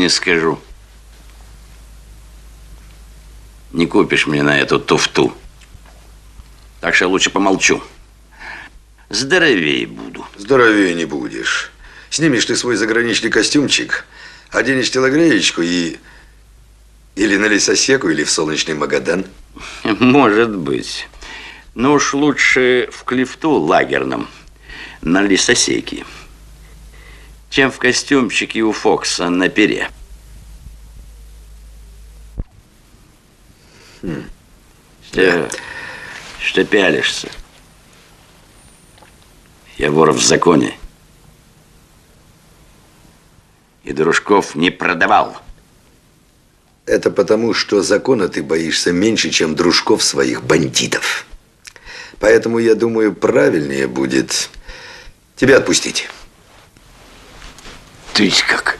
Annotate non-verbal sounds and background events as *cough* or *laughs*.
не скажу. Не купишь мне на эту туфту. Так что лучше помолчу. Здоровее буду. Здоровее не будешь. Снимешь ты свой заграничный костюмчик, оденешь телогреечку и... Или на лесосеку, или в солнечный Магадан. *laughs* Может быть. Но уж лучше в клифту лагерном, на лесосеке, чем в костюмчике у Фокса на пере. Хм. Что, что пялишься? Я вор в законе. И дружков не продавал. Это потому, что закона ты боишься меньше, чем дружков своих бандитов. Поэтому, я думаю, правильнее будет тебя отпустить. Есть как?